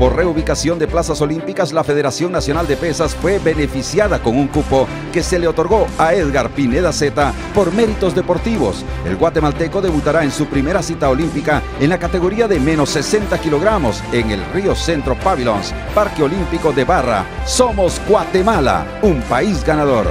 Por reubicación de plazas olímpicas, la Federación Nacional de Pesas fue beneficiada con un cupo que se le otorgó a Edgar Pineda Zeta por méritos deportivos. El guatemalteco debutará en su primera cita olímpica en la categoría de menos 60 kilogramos en el Río Centro Pavilions, Parque Olímpico de Barra. Somos Guatemala, un país ganador.